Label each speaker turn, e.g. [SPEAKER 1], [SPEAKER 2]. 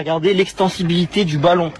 [SPEAKER 1] Regardez l'extensibilité du ballon.